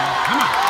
Come.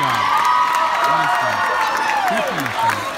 Nice job. Keep finishing.